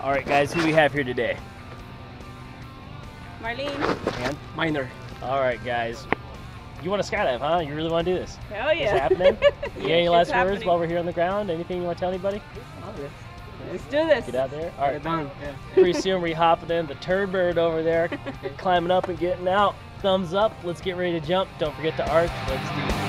All right, guys, who do we have here today? Marlene. And Mynor. all right, guys. You want to skydive, huh? You really want to do this? Hell yeah. it happening? yeah, got any It's last words happening. while we're here on the ground? Anything you want to tell anybody? Let's do this. Get out there. All right. done. Yeah. Pretty soon we're hopping in the turd bird over there, climbing up and getting out. Thumbs up. Let's get ready to jump. Don't forget to arch. Let's do this.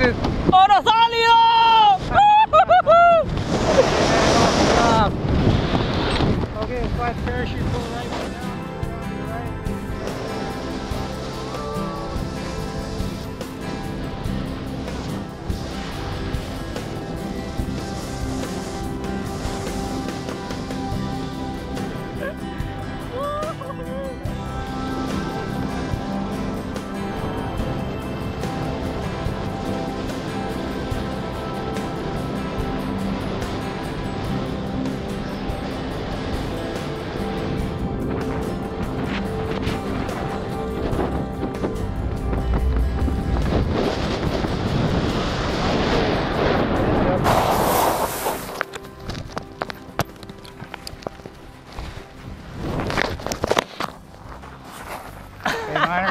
It? ¡Oro salido! Okay, flat parachute pull right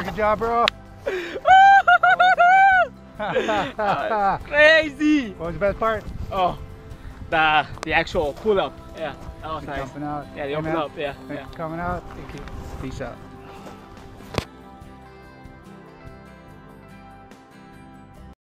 good job, bro. Crazy! what was the best part? Oh, the the actual pull up. Yeah, that was nice. Jumping out. Yeah, the open up. Yeah, Thanks yeah. for coming out. Thank you. Peace out.